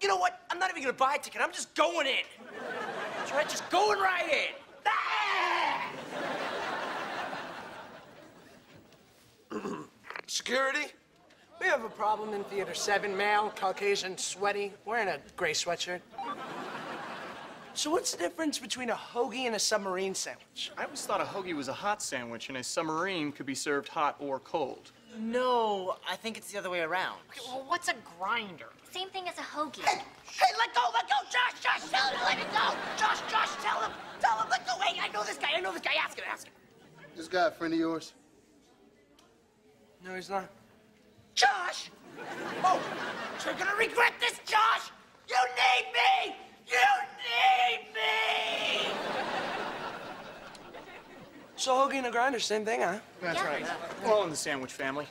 You know what? I'm not even gonna buy a ticket. I'm just going in. That's right, just going right in. Ah! Security? We have a problem in theater seven. Male, Caucasian, sweaty, wearing a gray sweatshirt. So what's the difference between a hoagie and a submarine sandwich? I always thought a hoagie was a hot sandwich and a submarine could be served hot or cold. No, I think it's the other way around. Okay, Well, what's a grinder? Same thing as a hoagie. Hey, hey, let go, let go, Josh, Josh, tell him to let it go. Josh, Josh, tell him, tell him, let go. Hey, I know this guy, I know this guy. Ask him, ask him. This guy a friend of yours? No, he's not. Josh! Oh, you're gonna regret this, Josh! You need me! You need me! So hoagie and a grinder, same thing, huh? That's Yeah. right. We're all in the sandwich family.